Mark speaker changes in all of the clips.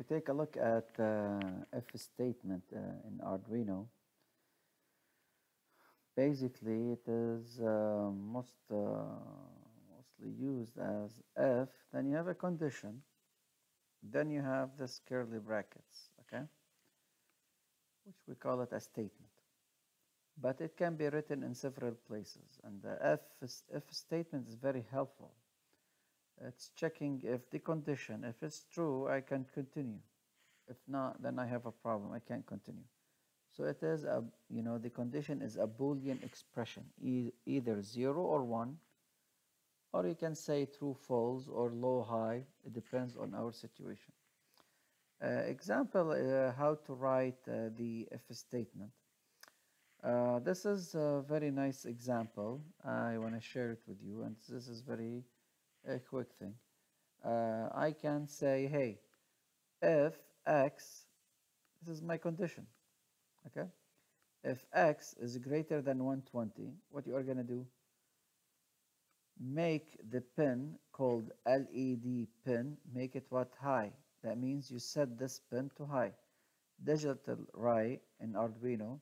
Speaker 1: we take a look at uh, if statement uh, in Arduino, basically it is uh, most uh, mostly used as if. Then you have a condition. Then you have this curly brackets, okay, which we call it a statement. But it can be written in several places, and the if if statement is very helpful it's checking if the condition, if it's true, I can continue. If not, then I have a problem. I can't continue. So it is a, you know, the condition is a Boolean expression, e either 0 or 1, or you can say true, false, or low, high. It depends on our situation. Uh, example, uh, how to write uh, the if statement. Uh, this is a very nice example. I want to share it with you, and this is very a quick thing. Uh, I can say, hey, if x, this is my condition, okay? If x is greater than 120, what you are going to do? Make the pin called LED pin, make it what high. That means you set this pin to high. Digital write in Arduino,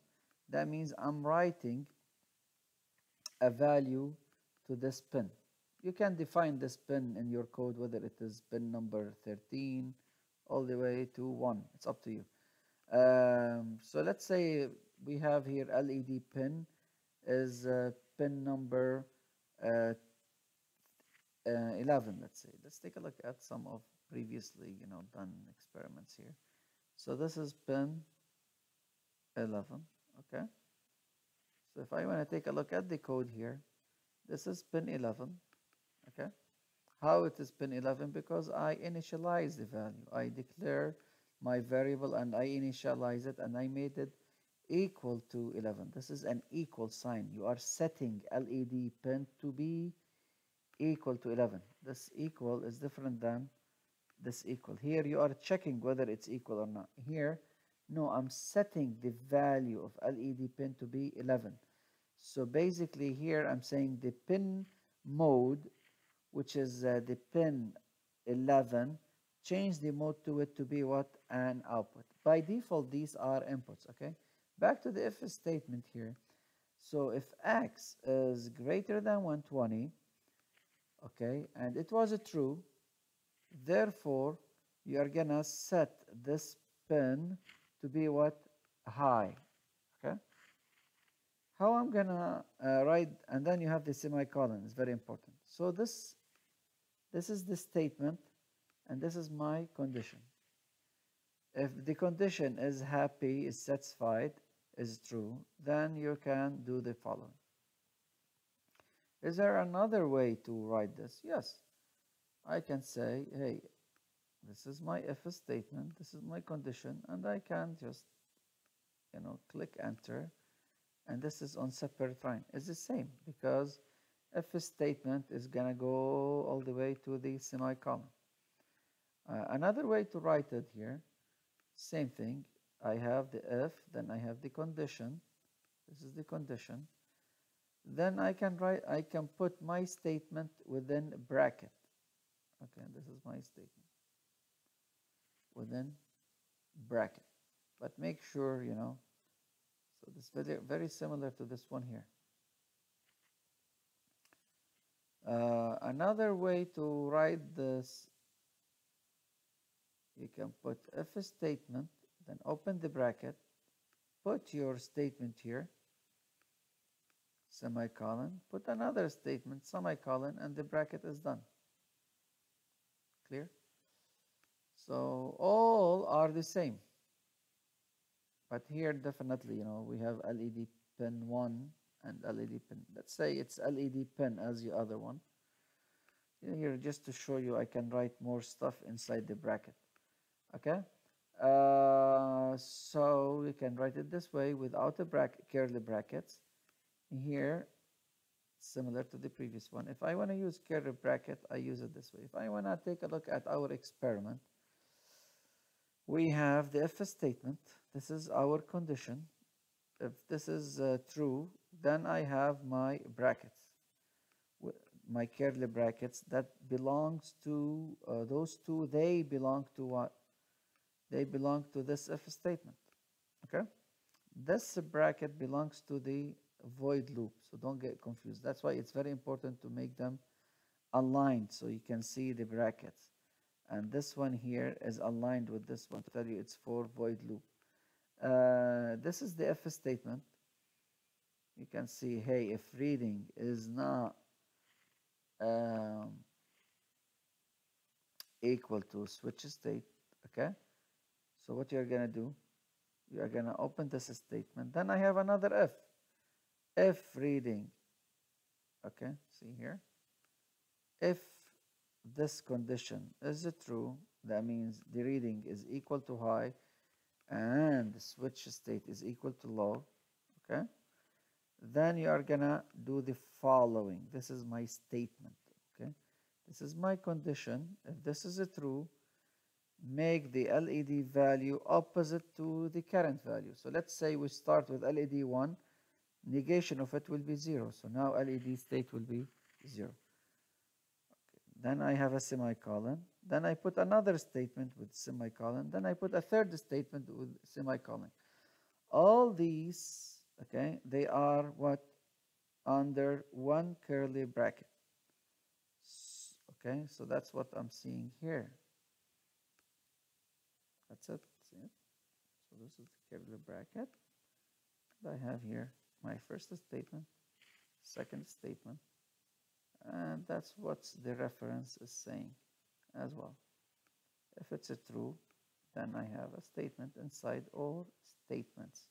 Speaker 1: that means I'm writing a value to this pin you can define this pin in your code whether it is pin number 13 all the way to 1 it's up to you. Um, so let's say we have here LED pin is uh, pin number uh, uh, 11 let's say. Let's take a look at some of previously you know done experiments here. So this is pin 11 okay? So if I want to take a look at the code here this is pin 11 okay? How it is pin 11 because I initialize the value. I declare my variable and I initialize it and I made it equal to 11 this is an equal sign. You are setting LED pin to be equal to 11 this equal is different than this equal. Here you are checking whether it's equal or not. Here no I'm setting the value of LED pin to be 11 so basically here I'm saying the pin mode which is uh, the pin 11 change the mode to it to be what? An output. By default these are inputs okay? Back to the if statement here. So if x is greater than 120 okay and it was a true therefore you are gonna set this pin to be what? High okay? How I'm gonna uh, write and then you have the semicolon it's very important. So this this is the statement and this is my condition. If the condition is happy, is satisfied, is true, then you can do the following. Is there another way to write this? Yes. I can say, hey, this is my if statement, this is my condition, and I can just, you know, click enter, and this is on separate line. It's the same because if statement is going to go all the way to the semicolon. Uh, another way to write it here, same thing. I have the if, then I have the condition. This is the condition. Then I can write, I can put my statement within bracket. Okay, this is my statement within bracket. But make sure, you know, so this is very, very similar to this one here. Uh, another way to write this, you can put if statement, then open the bracket, put your statement here, semicolon, put another statement, semicolon, and the bracket is done. Clear? So all are the same. But here definitely, you know, we have LED pin 1 and LED pin. Let's say it's LED pin as the other one. Here, just to show you, I can write more stuff inside the bracket. Okay. Uh, so we can write it this way without a bracket, curly brackets. Here, similar to the previous one. If I want to use curly bracket, I use it this way. If I want to take a look at our experiment, we have the if statement. This is our condition. If this is uh, true, then I have my brackets, my curly brackets that belongs to uh, those two, they belong to what? they belong to this if statement. Okay? This bracket belongs to the void loop, so don't get confused. That's why it's very important to make them aligned so you can see the brackets. And this one here is aligned with this one to tell you it's for void loop. Uh, this is the if statement. You can see, hey, if reading is not um, equal to switch state, okay? So what you're going to do, you are going to open this statement. Then I have another if. If reading, okay, see here. If this condition is true, that means the reading is equal to high and the switch state is equal to low, okay? Then you are gonna do the following. This is my statement, okay? This is my condition. If this is a true, make the LED value opposite to the current value. So let's say we start with LED 1, negation of it will be 0. So now LED state will be 0. Okay. Then I have a semicolon. Then I put another statement with semicolon. Then I put a third statement with semicolon. All these, okay, they are what? Under one curly bracket. Okay, so that's what I'm seeing here. That's it. It? So this is the curly bracket. I have here my first statement, second statement, and that's what the reference is saying as well. If it's a true, then I have a statement inside or statements.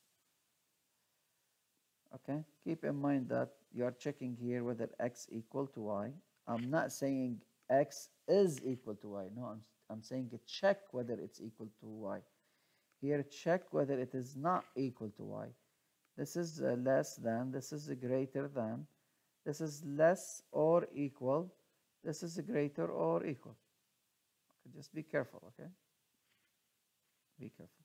Speaker 1: Okay, keep in mind that you are checking here whether x equal to y. I'm not saying x is equal to y. No, I'm, I'm saying check whether it's equal to y. Here, check whether it is not equal to y. This is uh, less than, this is greater than, this is less or equal, this is greater or equal. Just be careful, okay? Be careful.